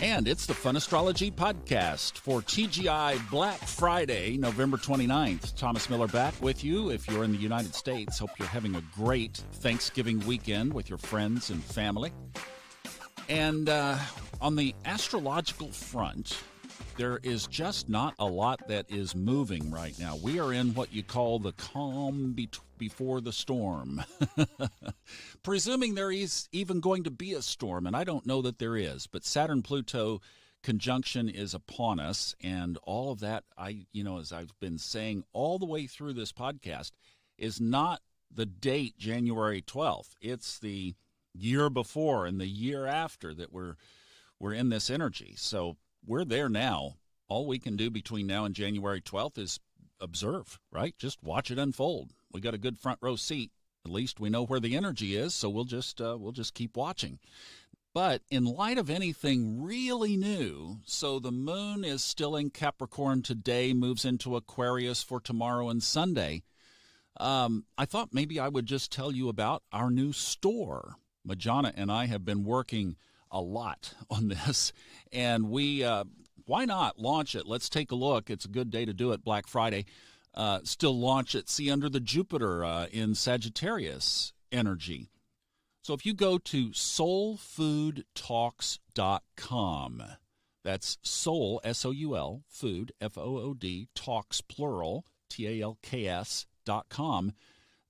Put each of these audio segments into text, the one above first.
And it's the Fun Astrology Podcast for TGI Black Friday, November 29th. Thomas Miller back with you. If you're in the United States, hope you're having a great Thanksgiving weekend with your friends and family. And uh, on the astrological front, there is just not a lot that is moving right now. We are in what you call the calm be- before the storm. Presuming there is even going to be a storm, and I don't know that there is, but Saturn Pluto conjunction is upon us and all of that I you know as I've been saying all the way through this podcast is not the date January 12th. It's the year before and the year after that we're we're in this energy. So we're there now. All we can do between now and January 12th is observe, right? Just watch it unfold. We got a good front row seat. At least we know where the energy is, so we'll just uh, we'll just keep watching. But in light of anything really new, so the moon is still in Capricorn today, moves into Aquarius for tomorrow and Sunday. Um, I thought maybe I would just tell you about our new store. Majana and I have been working a lot on this, and we uh, why not launch it? Let's take a look. It's a good day to do it, Black Friday. Uh, still launch it. See under the Jupiter uh, in Sagittarius energy. So if you go to soulfoodtalks.com, that's soul, S O U L, food, F O O D, talks, plural, T A L K S, dot com,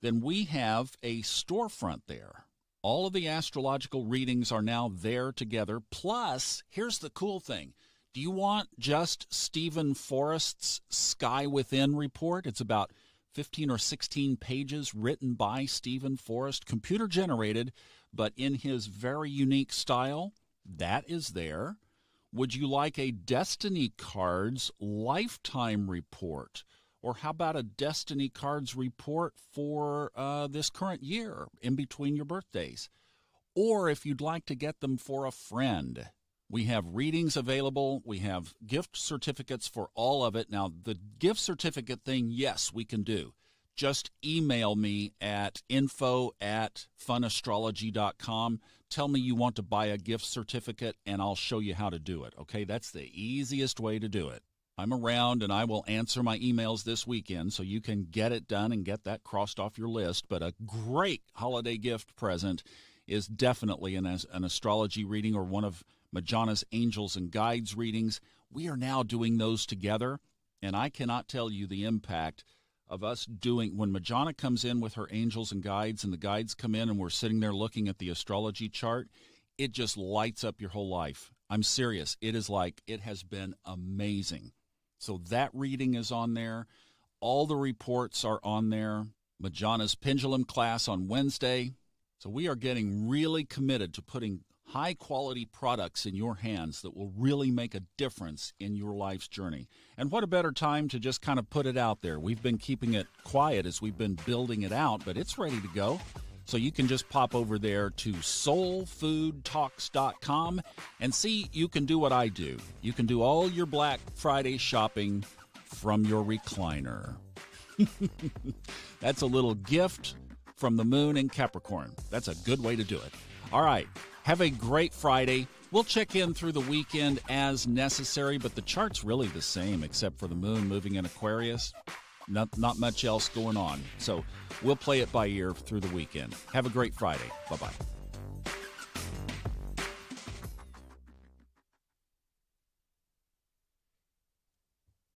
then we have a storefront there all of the astrological readings are now there together. Plus, here's the cool thing. Do you want just Steven Forrest's Sky Within report? It's about 15 or 16 pages written by Steven Forrest, computer generated, but in his very unique style. That is there. Would you like a Destiny Cards lifetime report? Or how about a Destiny Cards report for uh, this current year in between your birthdays? Or if you'd like to get them for a friend, we have readings available. We have gift certificates for all of it. Now, the gift certificate thing, yes, we can do. Just email me at info at funastrology.com. Tell me you want to buy a gift certificate, and I'll show you how to do it. Okay, that's the easiest way to do it. I'm around and I will answer my emails this weekend so you can get it done and get that crossed off your list. But a great holiday gift present is definitely an, an astrology reading or one of Majana's Angels and Guides readings. We are now doing those together, and I cannot tell you the impact of us doing when Majana comes in with her angels and guides and the guides come in and we're sitting there looking at the astrology chart, it just lights up your whole life. I'm serious. It is like it has been amazing. So that reading is on there. All the reports are on there. Majana's pendulum class on Wednesday. So we are getting really committed to putting high quality products in your hands that will really make a difference in your life's journey. And what a better time to just kind of put it out there. We've been keeping it quiet as we've been building it out, but it's ready to go. So you can just pop over there to soulfoodtalks.com and see you can do what I do. You can do all your Black Friday shopping from your recliner. That's a little gift from the moon in Capricorn. That's a good way to do it. All right. Have a great Friday. We'll check in through the weekend as necessary, but the chart's really the same except for the moon moving in Aquarius. Not, not much else going on. So we'll play it by ear through the weekend. Have a great Friday. Bye bye.